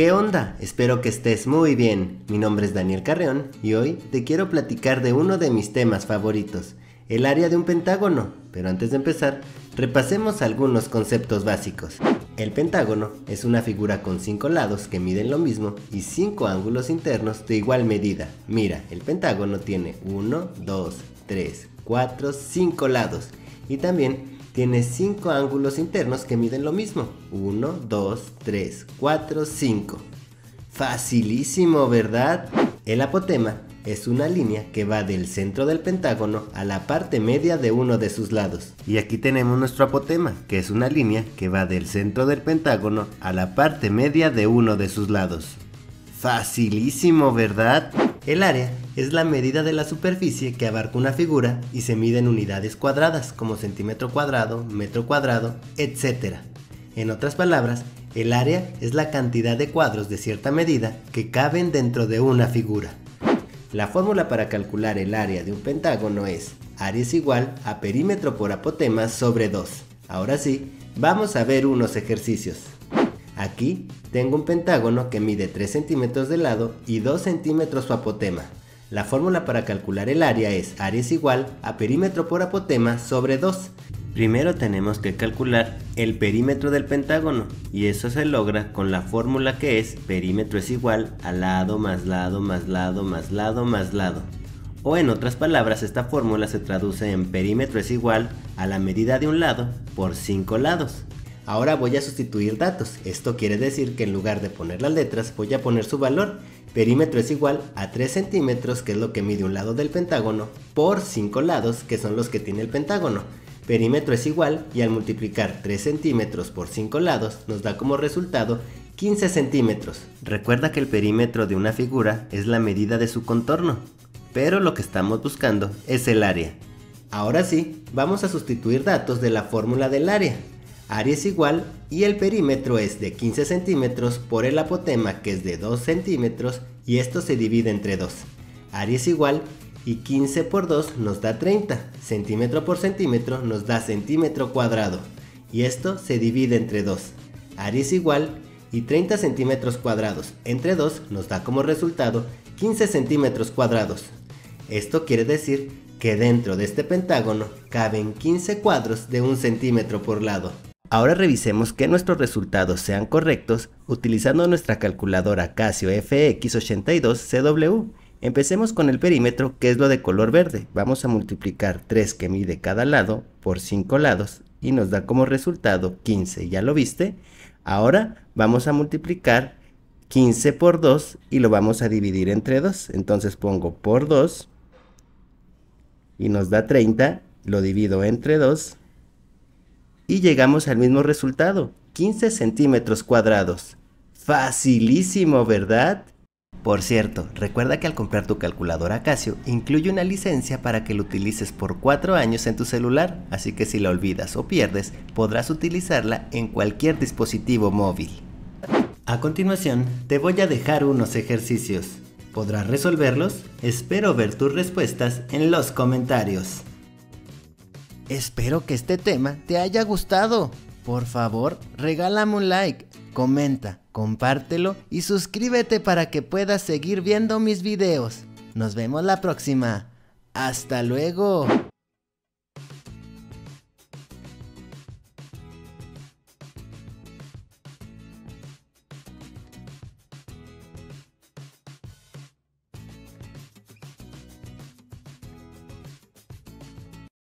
¿Qué onda? Espero que estés muy bien. Mi nombre es Daniel Carreón y hoy te quiero platicar de uno de mis temas favoritos, el área de un pentágono. Pero antes de empezar, repasemos algunos conceptos básicos. El pentágono es una figura con 5 lados que miden lo mismo y 5 ángulos internos de igual medida. Mira, el pentágono tiene 1, 2, 3, 4, 5 lados y también tiene 5 ángulos internos que miden lo mismo. 1, 2, 3, 4, 5. Facilísimo, ¿verdad? El apotema es una línea que va del centro del pentágono a la parte media de uno de sus lados. Y aquí tenemos nuestro apotema, que es una línea que va del centro del pentágono a la parte media de uno de sus lados. Facilísimo, ¿verdad? El área es la medida de la superficie que abarca una figura y se mide en unidades cuadradas como centímetro cuadrado, metro cuadrado, etc. En otras palabras, el área es la cantidad de cuadros de cierta medida que caben dentro de una figura. La fórmula para calcular el área de un pentágono es área es igual a perímetro por apotema sobre 2. Ahora sí, vamos a ver unos ejercicios. Aquí tengo un pentágono que mide 3 centímetros de lado y 2 centímetros su apotema. La fórmula para calcular el área es área es igual a perímetro por apotema sobre 2. Primero tenemos que calcular el perímetro del pentágono y eso se logra con la fórmula que es perímetro es igual a lado más lado más lado más lado más lado. O en otras palabras esta fórmula se traduce en perímetro es igual a la medida de un lado por 5 lados. Ahora voy a sustituir datos. Esto quiere decir que en lugar de poner las letras voy a poner su valor. Perímetro es igual a 3 centímetros, que es lo que mide un lado del pentágono, por 5 lados, que son los que tiene el pentágono. Perímetro es igual y al multiplicar 3 centímetros por 5 lados nos da como resultado 15 centímetros. Recuerda que el perímetro de una figura es la medida de su contorno, pero lo que estamos buscando es el área. Ahora sí, vamos a sustituir datos de la fórmula del área área es igual y el perímetro es de 15 centímetros por el apotema que es de 2 centímetros y esto se divide entre 2. Área es igual y 15 por 2 nos da 30, centímetro por centímetro nos da centímetro cuadrado y esto se divide entre 2. Área es igual y 30 centímetros cuadrados entre 2 nos da como resultado 15 centímetros cuadrados. Esto quiere decir que dentro de este pentágono caben 15 cuadros de un centímetro por lado. Ahora revisemos que nuestros resultados sean correctos utilizando nuestra calculadora Casio FX82CW. Empecemos con el perímetro que es lo de color verde. Vamos a multiplicar 3 que mide cada lado por 5 lados y nos da como resultado 15. ¿Ya lo viste? Ahora vamos a multiplicar 15 por 2 y lo vamos a dividir entre 2. Entonces pongo por 2 y nos da 30. Lo divido entre 2 y llegamos al mismo resultado, 15 centímetros cuadrados. Facilísimo, ¿verdad? Por cierto, recuerda que al comprar tu calculadora Casio incluye una licencia para que lo utilices por 4 años en tu celular, así que si la olvidas o pierdes, podrás utilizarla en cualquier dispositivo móvil. A continuación, te voy a dejar unos ejercicios. ¿Podrás resolverlos? Espero ver tus respuestas en los comentarios. Espero que este tema te haya gustado. Por favor, regálame un like, comenta, compártelo y suscríbete para que puedas seguir viendo mis videos. Nos vemos la próxima. Hasta luego.